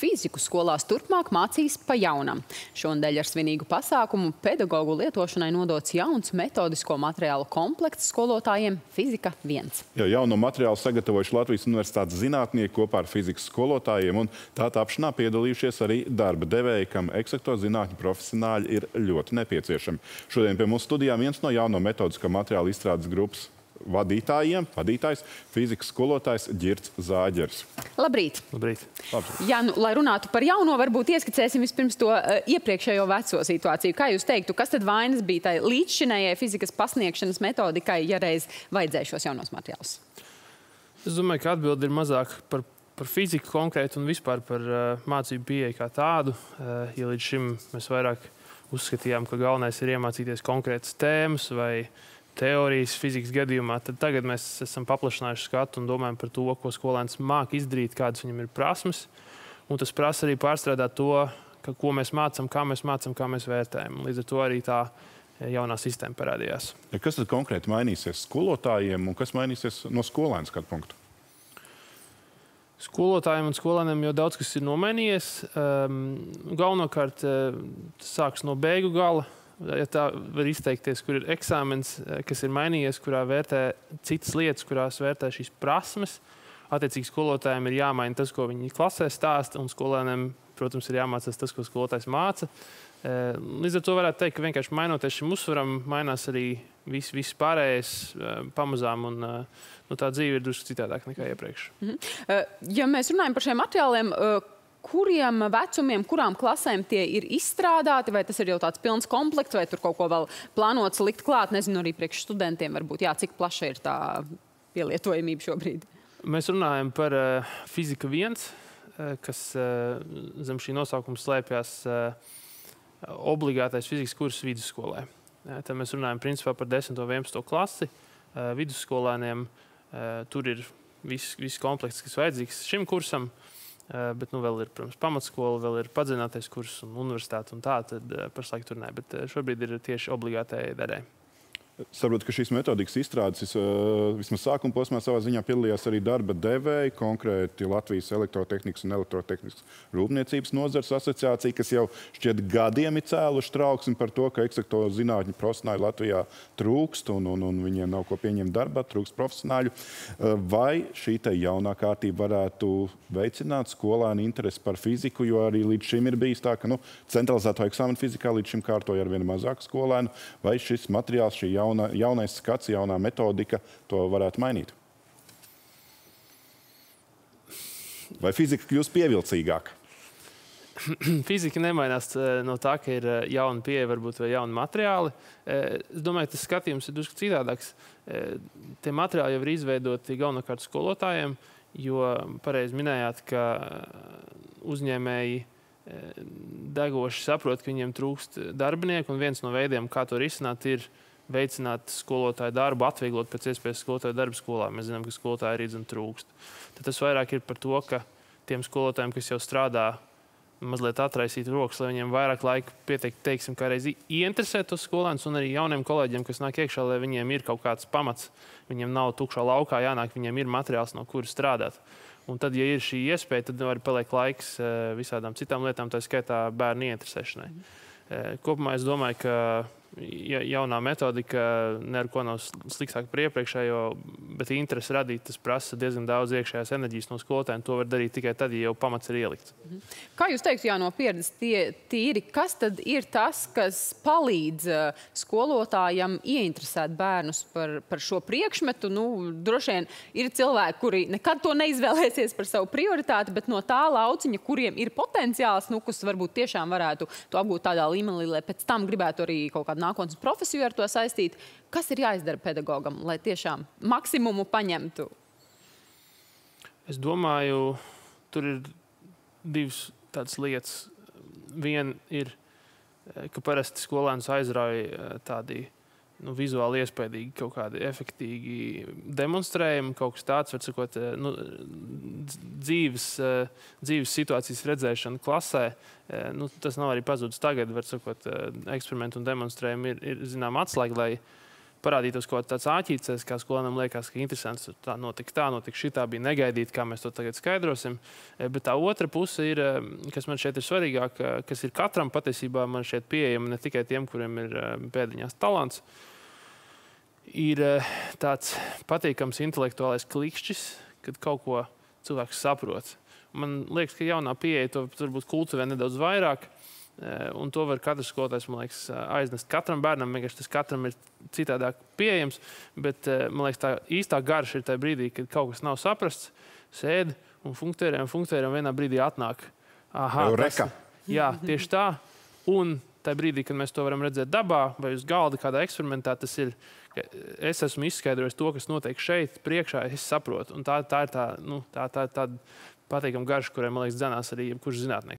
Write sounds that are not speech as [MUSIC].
fiziku skolās turpmāk mācīs pa jaunam. Šonadēļ ar svinīgu pasākumu pedagogu lietošanai nodots jauns metodisko materiālu komplekts skolotājiem Fizika 1. Jā, jauno materiālu sagatavojuši Latvijas Universitātes zinātnieki kopā ar fizikas skolotājiem, un tā tapšanā piedalījušies arī darba devēji, kam eksakto zinātņu profesionāļi ir ļoti nepieciešami. Šodien pie mums studijā viens no jauno metodisko materiālu izstrādes grupas vadītājiem, vadītājs, fizikas skolotājs Girts Zāģers. Labrīt! Labrīt. Labrīt. Jā, nu, lai runātu par jauno, varbūt ieskicēsim vispirms to uh, iepriekšējo veco situāciju. Kā jūs teiktu, kas tad vainas bija tai līdzšinējai fizikas pasniegšanas metodikai, ja reiz vajadzēja šos jaunos materiālus? Es domāju, ka atbildi ir mazāk par, par fiziku konkrēti un vispār par uh, mācību pieeju kā tādu. Uh, ja līdz šim mēs vairāk uzskatījām, ka galvenais ir iemācīties konkrētas tēmas vai teorijas fizikas gadījumā, tad tagad mēs esam paplašinājuši skatu un domājam par to, ko skolēns māca izdarīt, kādas viņam ir prasmes. Un tas prasa arī pārstrādāt to, ka, ko mēs mācām, kā mēs mācām, kā mēs vērtējam. Līdz ar to arī tā jaunā sistēma parādījās. Ja kas tad konkrēti mainīsies skolotājiem un kas mainīsies no skolēna skatu punktu? Skolotājiem un skolēniem jau daudz kas ir nomainījies. Um, galvenokārt uh, sāks no beigu gala. Ja tā var izteikties, kur ir eksāmens, kas ir mainījies, kurā vērtē citas lietas, kurās vērtē šīs prasmes. Attiecīgi, skolotājiem ir jāmaina tas, ko viņi klasē stāsta, un skolēniem, protams, ir jāmācās tas, ko skolotājs māca. Līdz ar to varētu teikt, ka vienkārši mainoties šim uzsvaram, mainās arī viss, viss pārējais pamazām. Un, nu, tā dzīve ir drusku citādāk nekā iepriekš. -hmm. Ja mēs runājam par šiem materiāliem, kuriem vecumiem, kurām klasēm tie ir izstrādāti, vai tas ir jau tāds pilns komplekts, vai tur kaut ko vēl plānots likt klāt, nezinu, arī priekš studentiem varbūt, jā, cik plaša ir tā pielietojamība šobrīd? Mēs runājam par uh, fizika viens, uh, kas uh, zem šī nosaukuma slēpjas uh, obligātais fizikas kurs vidusskolē. Uh, tad mēs runājam principā par 10. un 11. klasi uh, vidusskolēniem. Uh, Eh, tur ir viss, viss komplekss, kas vajadzīgs šim kursam. Eh, bet nu, vēl ir, protams, pamatskola, vēl ir padziļinātais kurs un universitāte un tā. Tad eh, pašlaik tur nē, bet šobrīd ir tieši obligātajai daļai. Saprotu, ka šīs metodikas izstrādes vismaz sākuma posmā savā ziņā piedalījās arī darba devēji, konkrēti Latvijas elektrotehnikas un elektrotehnikas rūpniecības nozars asociācija, kas jau šķiet gadiem ir cēluši trauksmi par to, ka eksakto zinātņu profesionāļu Latvijā trūkst un, un, un viņiem nav ko pieņemt darbā, trūkst profesionāļu. Vai šī te jaunā kārtība varētu veicināt skolēnu interesi par fiziku, jo arī līdz šim ir bijis tā, ka nu, centralizēto eksāmenu fizikā līdz šim kārtoja ar vien mazāk skolēnu, vai šis materiāls, šī jauna jauna, jaunais skats, jaunā metodika to varētu mainīt? Vai fizika kļūst pievilcīgāka? [CLEARS THROAT] Fizika nemainās eh, no tā, ka ir eh, jauna pieeja, varbūt vai jauni materiāli. Eh, es domāju, ka tas skatījums ir drusku citādāks. Tie materiāli jau ir izveidoti galvenokārt skolotājiem, jo pareizi minējāt, ka uzņēmēji degoši saprot, ka viņiem trūkst darbinieku, un viens no veidiem, kā to risināt, ir veicināt skolotāju darbu, atvieglot pēc iespējas skolotāju darbu skolā. Mēs zinām, ka skolotāji arī trūkst. Tad tas vairāk ir par to, ka tiem skolotājiem, kas jau strādā, mazliet atraisīt rokas, lai viņiem vairāk laika pieteikt, teiksim, kā reizi ieinteresēt tos skolēnus un arī jauniem kolēģiem, kas nāk iekšā, lai viņiem ir kaut kāds pamats. Viņiem nav tukšā laukā jānāk, viņiem ir materiāls, no kuras strādāt. Un tad, ja ir šī iespēja, tad arī paliek laiks eh, visādām citām lietām, tā skaitā bērnu ieinteresēšanai. Eh, kopumā es domāju, ka jaunā metodika neko nav sliktāka par iepriekšējo, bet interesi radīt tas prasa diezgan daudz iekšējās enerģijas no skolotājiem. To var darīt tikai tad, ja jau pamats ir ielikts. Mhm. Kā jūs teiktu, jā, no pieredzes tie, tīri, kas tad ir tas, kas palīdz skolotājam ieinteresēt bērnus par, par šo priekšmetu? Nu, droši vien ir cilvēki, kuri nekad to neizvēlēsies par savu prioritāti, bet no tā lauciņa, kuriem ir potenciāls, nu, kas varbūt tiešām varētu to apgūt tādā līmenī, lai pēc tam gribētu arī kaut kādu kādu nākotnes profesiju ar to saistīt. Kas ir jāizdara pedagogam, lai tiešām maksimumu paņemtu? Es domāju, tur ir divas tādas lietas. Viena ir, ka parasti skolēns aizrauja eh, tādi nu, vizuāli iespaidīgi, kaut kādi efektīvi demonstrējumi, kaut kas tāds, var sakot, eh, nu, dzīves, eh, dzīves situācijas redzēšana klasē. Eh, nu, tas nav arī pazudis tagad, var sakot, eksperimentu un demonstrējumi ir, ir zinām, atslēga, lai parādītos kaut kāds āķītis, kā skolēnam liekas, ka interesants. Tā notika, tā notika, šī tā bija negaidīta, kā mēs to tagad skaidrosim. Bet tā otra puse ir, kas man šeit ir svarīgāka, kas ir katram patiesībā man šeit pieejama, ne tikai tiem, kuriem ir pēdiņās talants. Ir tāds patīkams intelektuālais klikšķis, kad kaut ko cilvēks saprot. Man liekas, ka jaunā pieeja to varbūt kultivē nedaudz vairāk. Eh, un to var katrs skolotājs liekas, aiznest katram bērnam. Vienkārši tas katram ir citādāk pieejams. Bet eh, man liekas, tā īstā garša ir tajā brīdī, kad kaut kas nav saprasts. Sēdi un funkcionē, un funkcionē, un vienā brīdī atnāk. Aha, tas, jā, tieši tā. Un tajā brīdī, kad mēs to varam redzēt dabā vai uz galda, kādā eksperimentā, tas ir. Es esmu izskaidrojis to, kas notiek šeit, priekšā. Es saprotu, un tā, tā ir tā, nu, tā, tā, tā patīkama garša, kurai, man liekas, dzinās arī jebkurš zinātnieks.